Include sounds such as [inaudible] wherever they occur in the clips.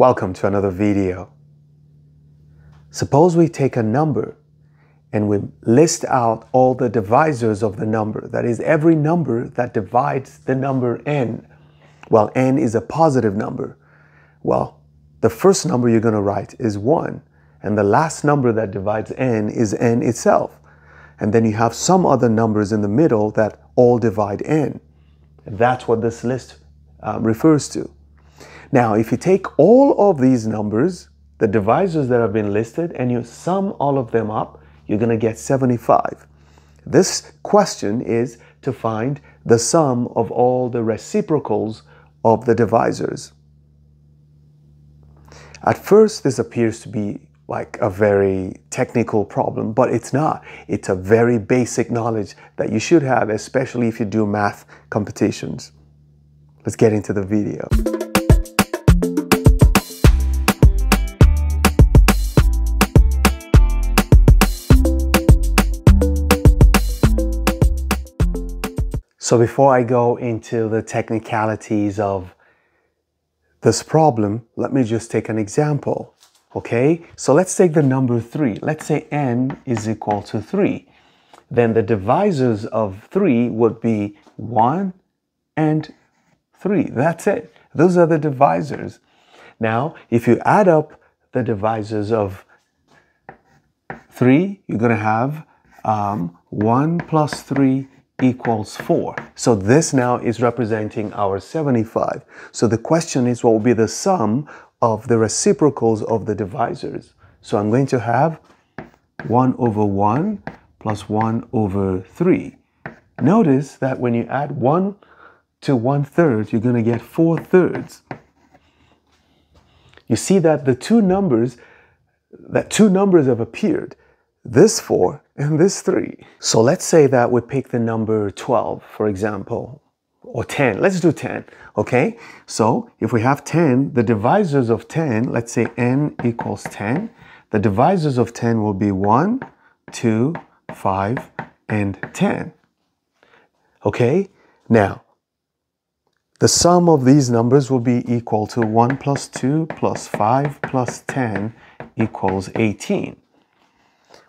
Welcome to another video. Suppose we take a number and we list out all the divisors of the number. That is every number that divides the number n. Well, n is a positive number. Well, the first number you're going to write is 1. And the last number that divides n is n itself. And then you have some other numbers in the middle that all divide n. That's what this list uh, refers to. Now, if you take all of these numbers, the divisors that have been listed, and you sum all of them up, you're going to get 75. This question is to find the sum of all the reciprocals of the divisors. At first, this appears to be like a very technical problem, but it's not. It's a very basic knowledge that you should have, especially if you do math competitions. Let's get into the video. So before I go into the technicalities of this problem, let me just take an example. Okay, so let's take the number 3. Let's say n is equal to 3. Then the divisors of 3 would be 1 and 3. That's it. Those are the divisors. Now, if you add up the divisors of 3, you're going to have um, 1 plus 3 equals 4. So this now is representing our 75. So the question is what will be the sum of the reciprocals of the divisors? So I'm going to have 1 over 1 plus 1 over 3. Notice that when you add 1 to 1 third, you're going to get 4 thirds. You see that the two numbers, that two numbers have appeared, this 4 and this 3. So let's say that we pick the number 12, for example, or 10. Let's do 10, okay? So if we have 10, the divisors of 10, let's say n equals 10, the divisors of 10 will be 1, 2, 5, and 10. Okay? Now, the sum of these numbers will be equal to 1 plus 2 plus 5 plus 10 equals 18.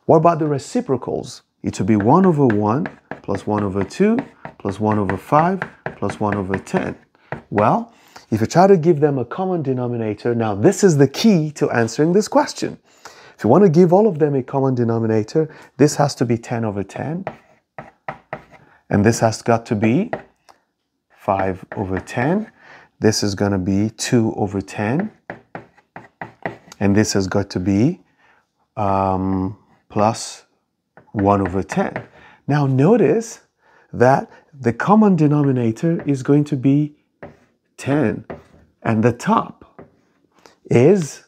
What about the reciprocals? It will be 1 over 1 plus 1 over 2 plus 1 over 5 plus 1 over 10. Well, if you try to give them a common denominator, now this is the key to answering this question. If you want to give all of them a common denominator, this has to be 10 over 10. And this has got to be 5 over 10. This is going to be 2 over 10. And this has got to be um, plus 1 over 10. Now notice that the common denominator is going to be 10. And the top is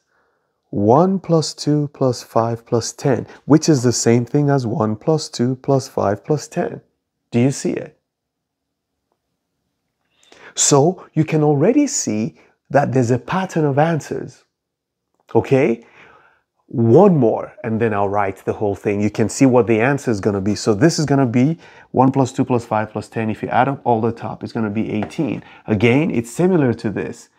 1 plus 2 plus 5 plus 10, which is the same thing as 1 plus 2 plus 5 plus 10. Do you see it? So you can already see that there's a pattern of answers. Okay? One more, and then I'll write the whole thing. You can see what the answer is going to be. So this is going to be 1 plus 2 plus 5 plus 10. If you add up all the top, it's going to be 18. Again, it's similar to this.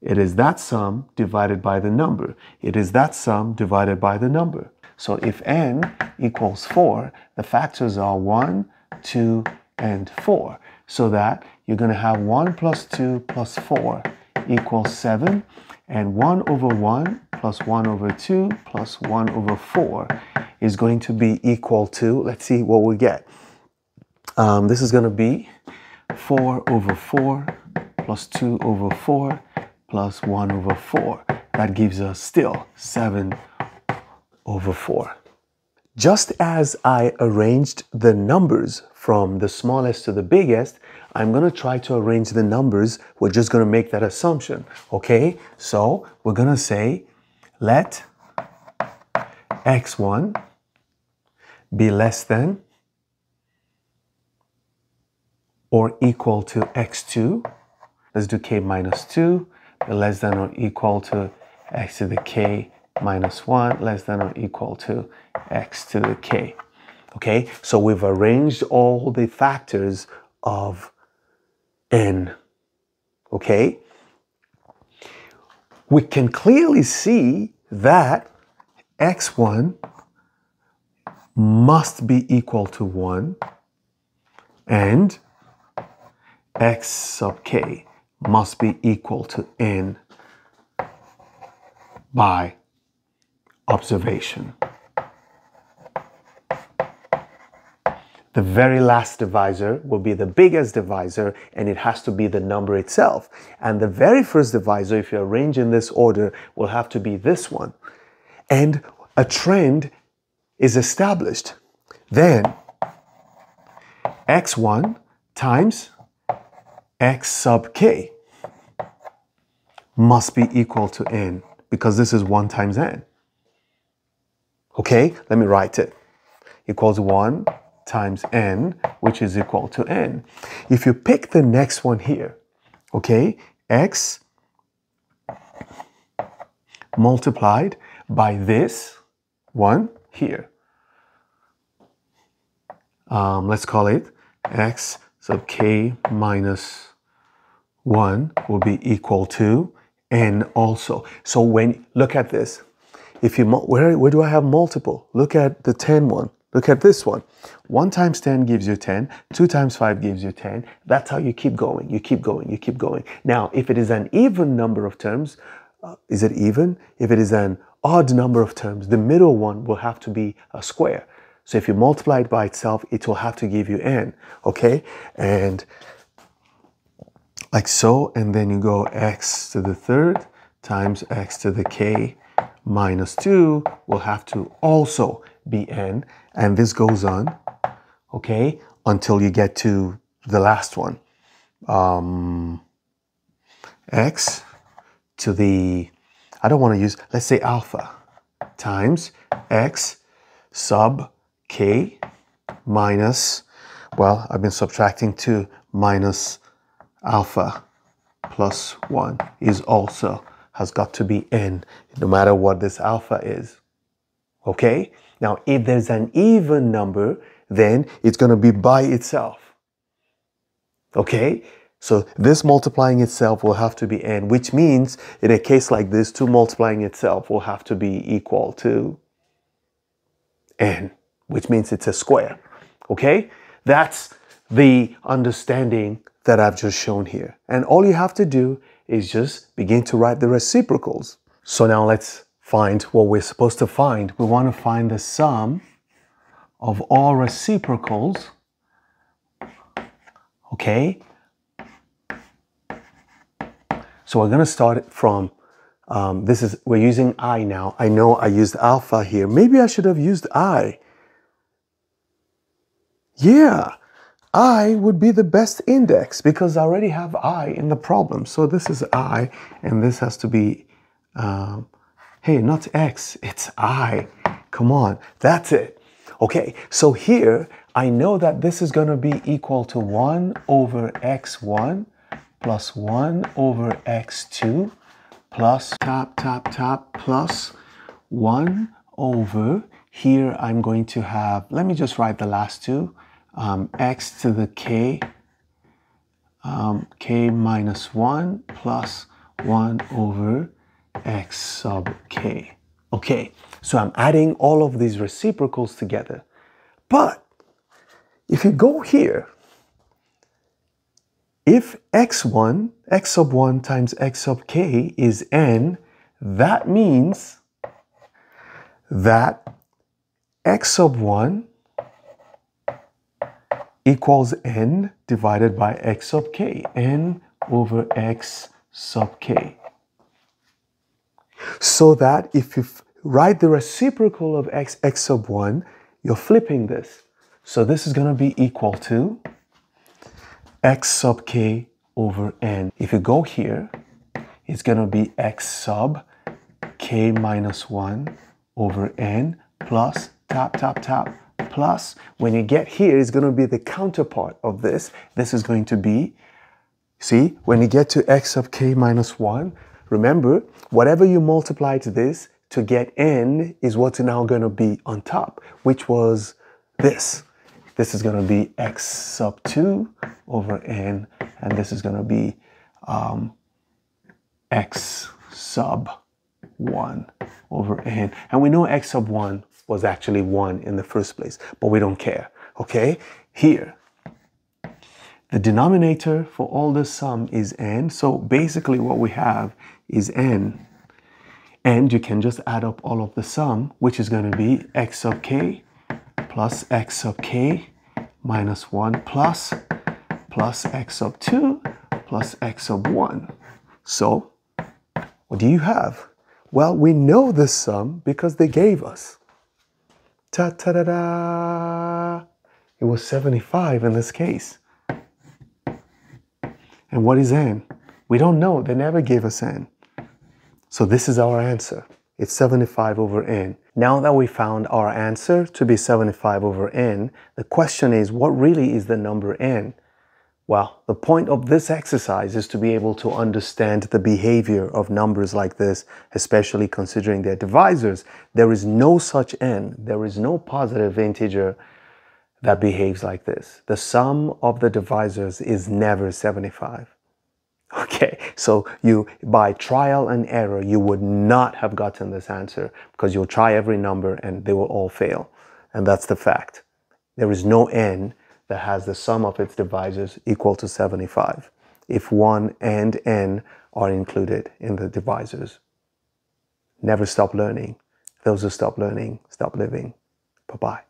It is that sum divided by the number. It is that sum divided by the number. So if n equals 4, the factors are 1, 2, and 4. So that you're going to have 1 plus 2 plus 4 equals 7. And 1 over 1 plus 1 over 2 plus 1 over 4 is going to be equal to, let's see what we get. Um, this is going to be 4 over 4 plus 2 over 4 plus 1 over 4. That gives us still 7 over 4. Just as I arranged the numbers from the smallest to the biggest, I'm going to try to arrange the numbers. We're just going to make that assumption. Okay, so we're going to say let x1 be less than or equal to x2. Let's do k minus 2, less than or equal to x to the k minus 1, less than or equal to x to the k. Okay, so we've arranged all the factors of n. Okay, we can clearly see that x1 must be equal to 1 and x sub k must be equal to n by observation. The very last divisor will be the biggest divisor and it has to be the number itself. And the very first divisor, if you arrange in this order, will have to be this one. And a trend is established. Then x1 times x sub k must be equal to n because this is 1 times n. Okay, let me write it. Equals 1 times n, which is equal to n. If you pick the next one here, okay, x multiplied by this one here. Um, let's call it x sub k minus 1 will be equal to n also. So when, look at this. If you, where, where do I have multiple? Look at the 10 one. Look at this one. 1 times 10 gives you 10. 2 times 5 gives you 10. That's how you keep going. You keep going. You keep going. Now, if it is an even number of terms, uh, is it even? If it is an odd number of terms, the middle one will have to be a square. So if you multiply it by itself, it will have to give you n, okay? And like so, and then you go x to the third times x to the k minus 2 will have to also be n, and this goes on, okay, until you get to the last one. Um, x to the, I don't want to use, let's say alpha times x sub k minus, well, I've been subtracting 2 minus alpha plus 1 is also, has got to be n, no matter what this alpha is. Okay? Now, if there's an even number, then it's going to be by itself. Okay? So this multiplying itself will have to be n, which means in a case like this, 2 multiplying itself will have to be equal to n which means it's a square. Okay? That's the understanding that I've just shown here. And all you have to do is just begin to write the reciprocals. So now let's find what we're supposed to find. We want to find the sum of all reciprocals. Okay? So we're going to start from um, this is we're using i now. I know I used alpha here. Maybe I should have used i yeah, I would be the best index because I already have I in the problem. So this is I, and this has to be, um, hey, not X, it's I. Come on, that's it. Okay, so here I know that this is going to be equal to 1 over x1 plus 1 over x2 plus tap, tap, tap plus 1 over here I'm going to have, let me just write the last two, um, x to the k, um, k minus 1 plus 1 over x sub k. Okay, so I'm adding all of these reciprocals together. But if you go here, if x1, x sub 1 times x sub k is n, that means that x sub 1 equals n divided by x sub k, n over x sub k. So that if you write the reciprocal of x, x sub 1, you're flipping this. So this is going to be equal to x sub k over n. If you go here, it's going to be x sub k minus 1 over n plus tap, tap, tap plus when you get here is going to be the counterpart of this. This is going to be, see, when you get to x of k minus 1, remember, whatever you multiply to this to get n is what's now going to be on top, which was this. This is going to be x sub 2 over n, and this is going to be um, x sub 1 over n. And we know x sub 1 was actually 1 in the first place, but we don't care. Okay? Here, the denominator for all the sum is n. So basically what we have is n. And you can just add up all of the sum, which is going to be x sub k plus x sub k minus 1 plus plus x sub 2 plus x sub 1. So, what do you have? Well, we know this sum because they gave us. Ta ta da da! It was 75 in this case. And what is n? We don't know. They never gave us n. So this is our answer. It's 75 over n. Now that we found our answer to be 75 over n, the question is, what really is the number n? Well, the point of this exercise is to be able to understand the behavior of numbers like this, especially considering their divisors. There is no such n, there is no positive integer that behaves like this. The sum of the divisors is never 75. [laughs] Okay, so you, by trial and error, you would not have gotten this answer because you'll try every number and they will all fail. And that's the fact. There is no n that has the sum of its divisors equal to 75 if 1 and n are included in the divisors. Never stop learning. Those who stop learning, stop living. Bye-bye.